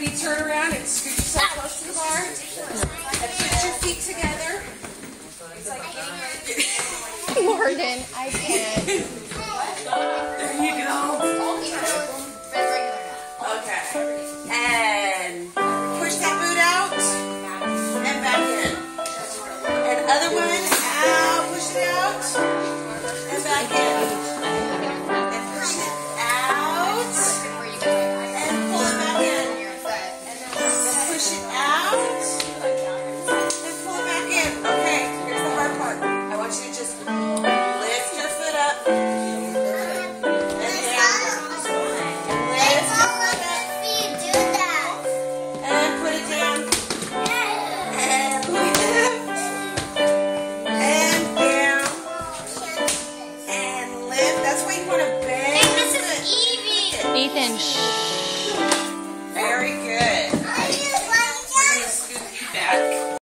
Everybody turn around and scoot yourself close to the bar. And put your feet together. It's like getting ready. Morgan, I can't. there you go. Okay. And Nathan. Shh.